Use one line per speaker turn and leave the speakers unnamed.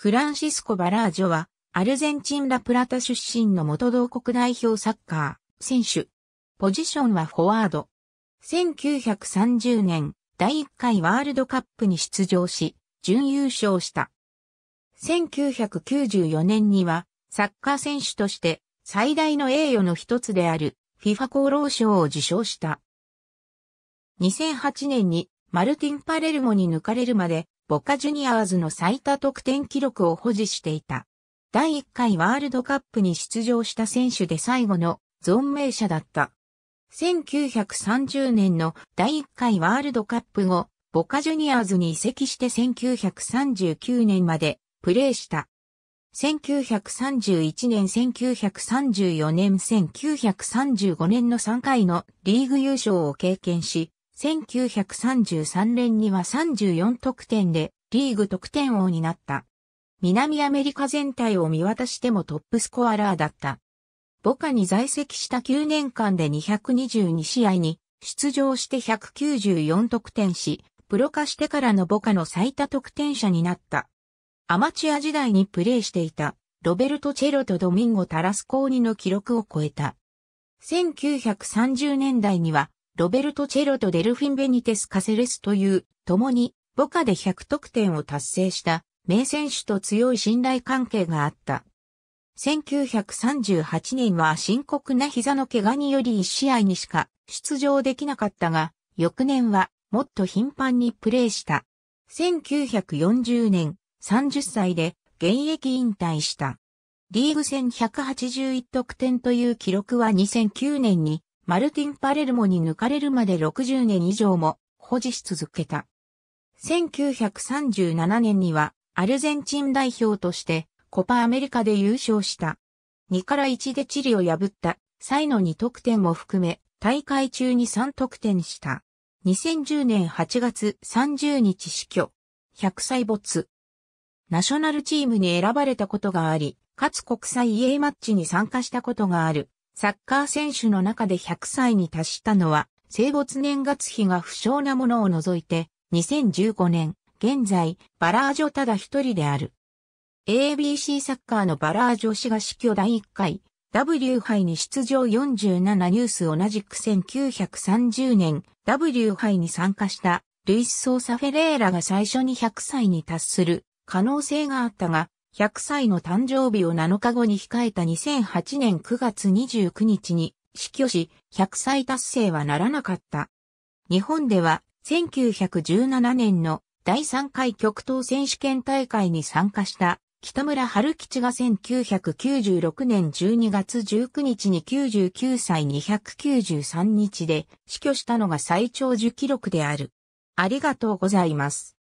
フランシスコ・バラージョは、アルゼンチン・ラプラタ出身の元同国代表サッカー、選手。ポジションはフォワード。1930年、第1回ワールドカップに出場し、準優勝した。1994年には、サッカー選手として最大の栄誉の一つである FIFA 功労賞を受賞した。2008年にマルティン・パレルモに抜かれるまでボカジュニアーズの最多得点記録を保持していた。第1回ワールドカップに出場した選手で最後の存命者だった。1930年の第1回ワールドカップ後、ボカジュニアーズに移籍して1939年までプレーした。1931年、1934年、1935年の3回のリーグ優勝を経験し、1933年には34得点でリーグ得点王になった。南アメリカ全体を見渡してもトップスコアラーだった。ボカに在籍した9年間で222試合に出場して194得点し、プロ化してからのボカの最多得点者になった。アマチュア時代にプレーしていたロベルト・チェロとドミンゴ・タラスコーニの記録を超えた。1930年代にはロベルト・チェロとデルフィン・ベニテス・カセレスという共にボカで100得点を達成した名選手と強い信頼関係があった。1938年は深刻な膝の怪我により1試合にしか出場できなかったが、翌年はもっと頻繁にプレーした。1940年、30歳で現役引退した。リーグ戦181得点という記録は2009年にマルティン・パレルモに抜かれるまで60年以上も保持し続けた。1937年にはアルゼンチン代表としてコパアメリカで優勝した。2から1でチリを破った際の2得点も含め大会中に3得点した。2010年8月30日死去。100歳没。ナショナルチームに選ばれたことがあり、かつ国際 EA マッチに参加したことがある。サッカー選手の中で100歳に達したのは、生没年月日が不詳なものを除いて、2015年、現在、バラージョただ一人である。ABC サッカーのバラー女子が死去第1回 W 杯に出場47ニュース同じく1930年 W 杯に参加したルイス・ソーサ・フェレーラが最初に100歳に達する可能性があったが、100歳の誕生日を7日後に控えた2008年9月29日に死去し、100歳達成はならなかった。日本では1917年の第3回極東選手権大会に参加した北村春吉が1996年12月19日に99歳293日で死去したのが最長寿記録である。ありがとうございます。